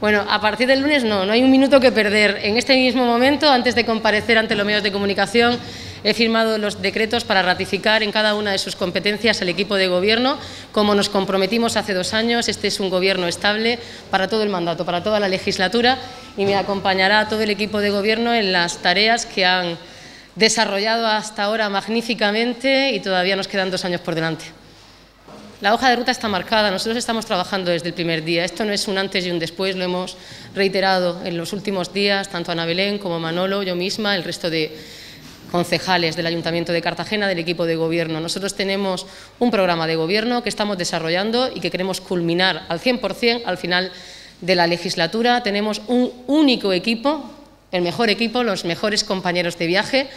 Bueno, a partir del lunes no, no hay un minuto que perder. En este mismo momento, antes de comparecer ante los medios de comunicación, he firmado los decretos para ratificar en cada una de sus competencias el equipo de gobierno. Como nos comprometimos hace dos años, este es un gobierno estable para todo el mandato, para toda la legislatura y me acompañará todo el equipo de gobierno en las tareas que han desarrollado hasta ahora magníficamente y todavía nos quedan dos años por delante. La hoja de ruta está marcada, nosotros estamos trabajando desde el primer día. Esto no es un antes y un después, lo hemos reiterado en los últimos días, tanto Ana Belén como Manolo, yo misma, el resto de concejales del Ayuntamiento de Cartagena, del equipo de gobierno. Nosotros tenemos un programa de gobierno que estamos desarrollando y que queremos culminar al 100% al final de la legislatura. Tenemos un único equipo, el mejor equipo, los mejores compañeros de viaje,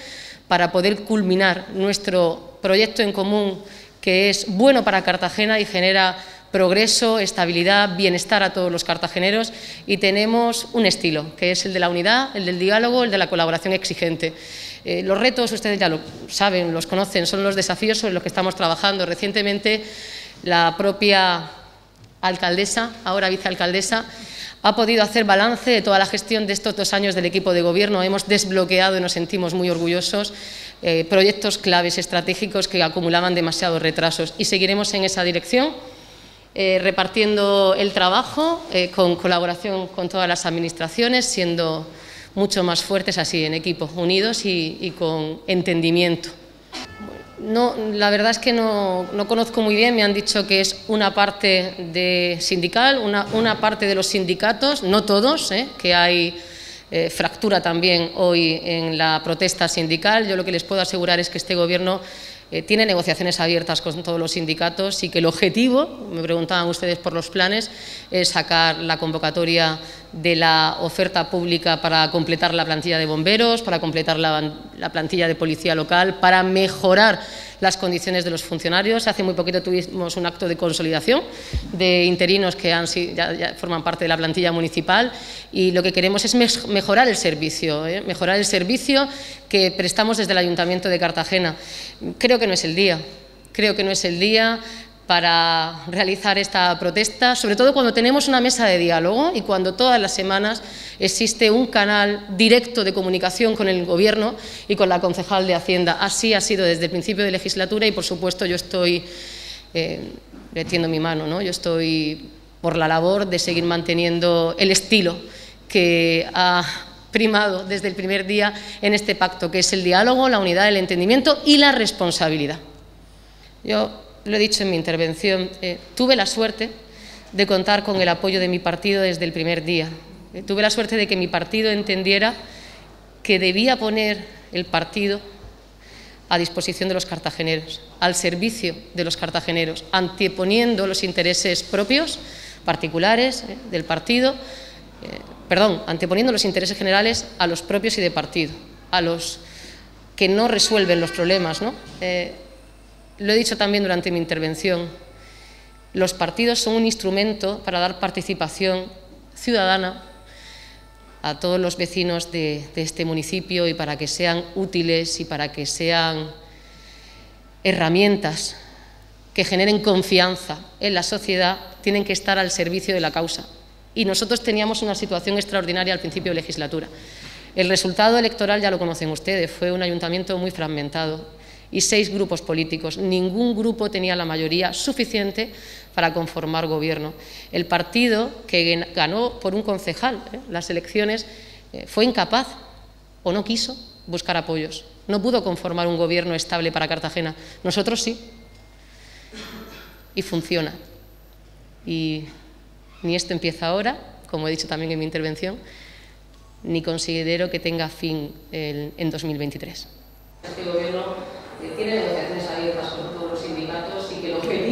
para poder culminar nuestro proyecto en común que es bueno para Cartagena y genera progreso, estabilidad, bienestar a todos los cartageneros y tenemos un estilo, que es el de la unidad, el del diálogo, el de la colaboración exigente. Eh, los retos, ustedes ya lo saben, los conocen, son los desafíos sobre los que estamos trabajando. Recientemente la propia alcaldesa, ahora vicealcaldesa, ha podido hacer balance de toda la gestión de estos dos años del equipo de gobierno. Hemos desbloqueado y nos sentimos muy orgullosos eh, proyectos claves estratégicos que acumulaban demasiados retrasos y seguiremos en esa dirección. Eh, repartiendo el trabajo eh, con colaboración con todas las administraciones, siendo mucho más fuertes así, en equipo, unidos y, con entendimiento. No, la verdad es que no, conozco muy bien, me han dicho que es una parte de sindical, una, una parte de los sindicatos, no todos, ¿eh? que hay fractura también hoy en la protesta sindical. Yo lo que les puedo asegurar es que este Gobierno eh, tiene negociaciones abiertas con todos los sindicatos y que el objetivo, me preguntaban ustedes por los planes, es sacar la convocatoria de la oferta pública para completar la plantilla de bomberos, para completar la, plantilla de policía local, para mejorar las condiciones de los funcionarios. Hace muy poquito tuvimos un acto de consolidación de interinos que han, ya, forman parte de la plantilla municipal y lo que queremos es mejorar el servicio, ¿eh? mejorar el servicio que prestamos desde el Ayuntamiento de Cartagena. Creo que no es el día, creo que no es el día para realizar esta protesta, sobre todo cuando tenemos una mesa de diálogo y cuando todas las semanas existe un canal directo de comunicación con el Gobierno y con la concejal de Hacienda. Así ha sido desde el principio de legislatura y, por supuesto, yo estoy eh, mi mano, ¿no? yo estoy por la labor de seguir manteniendo el estilo que ha primado desde el primer día en este pacto, que es el diálogo, la unidad, el entendimiento y la responsabilidad. Yo lo he dicho en mi intervención, eh, tuve la suerte de contar con el apoyo de mi partido desde el primer día. Eh, tuve la suerte de que mi partido entendiera que debía poner el partido a disposición de los cartageneros, al servicio de los cartageneros, anteponiendo los intereses propios, particulares eh, del partido, perdón, anteponiendo los intereses generales a los propios y de partido, a los que no resuelven los problemas. ¿no? Lo he dicho también durante mi intervención, los partidos son un instrumento para dar participación ciudadana a todos los vecinos de, este municipio y para que sean útiles y para que sean herramientas que generen confianza en la sociedad, tienen que estar al servicio de la causa. Y nosotros teníamos una situación extraordinaria al principio de legislatura. El resultado electoral ya lo conocen ustedes, fue un ayuntamiento muy fragmentado, y seis grupos políticos. Ningún grupo tenía la mayoría suficiente para conformar gobierno. El partido que ganó por un concejal ¿eh? las elecciones eh, fue incapaz o no quiso buscar apoyos. No pudo conformar un gobierno estable para Cartagena. Nosotros sí. Y funciona. Y ni esto empieza ahora, como he dicho también en mi intervención, ni considero que tenga fin en 2023 este gobierno tiene